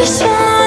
一些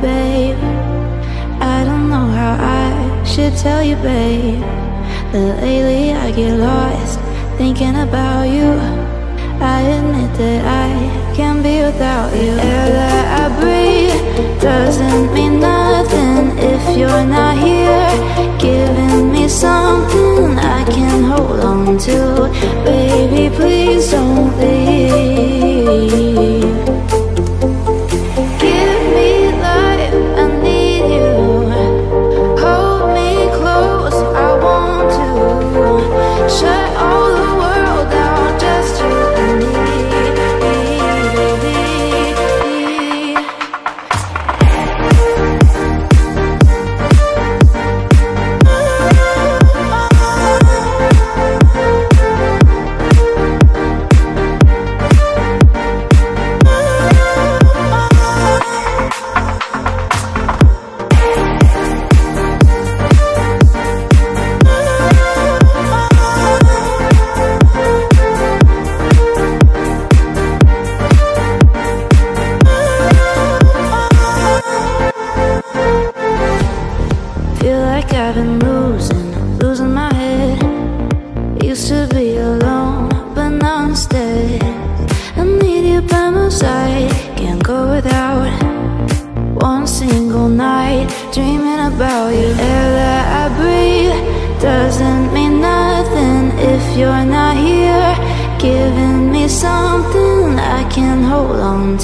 babe. I don't know how I should tell you, babe. That lately I get lost thinking about you. I admit that I can't be without you. The air that I breathe doesn't mean nothing if you're not here. Giving me something I can hold on to. Baby,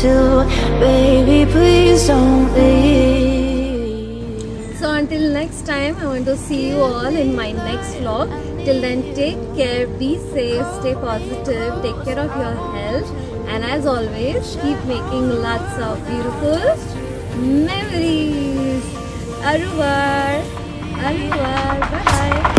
Baby, please don't leave. So until next time, I want to see you all in my next vlog. Till then, take care, be safe, stay positive, take care of your health, and as always, keep making lots of beautiful memories. Arubar, Arubar, bye.